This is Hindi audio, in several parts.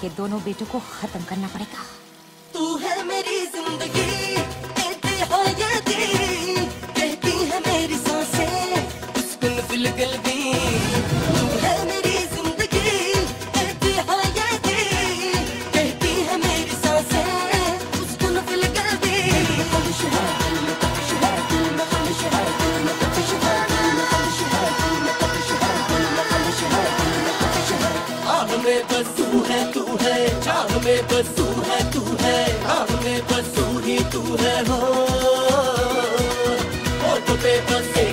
इनके दोनों बेटों को खत्म करना पड़ेगा। तू है मेरी ज़िंदगी, कहती है मेरी साँसें। फिल बस है, तू है चाह में बस है, तू है आग में बस ही तू है, हो। पे बस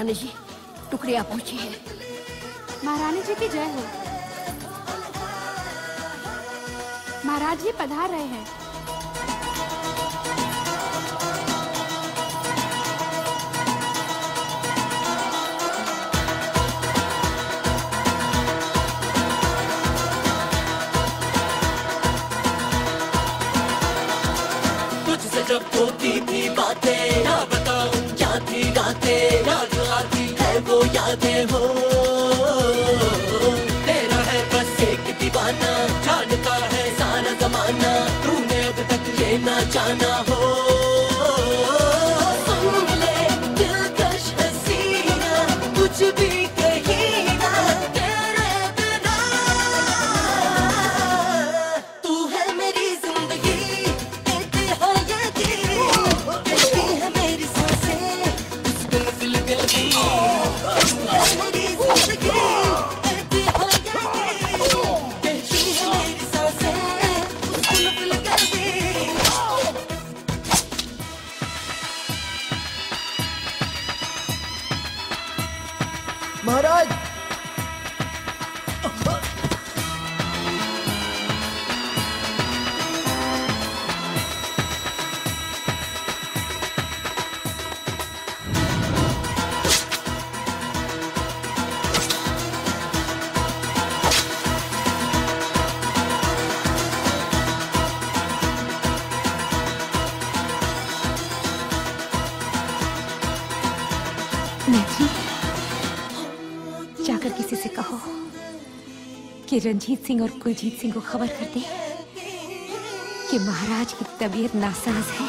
महारानी जी टुकड़िया पहुँची है महारानी जी की जय हो। महाराज जी पधार रहे हैं। जब होती थी बातें ना बताऊँ क्या थी आती है यादें हो। तेरा है बस एक दीवाना जानता है सारा जमाना। तूने अब तक लेना जाना हो। महाराज। जाकर कि रंजीत सिंह और कुलजीत सिंह को खबर कर दे कि महाराज की तबीयत नासाज है।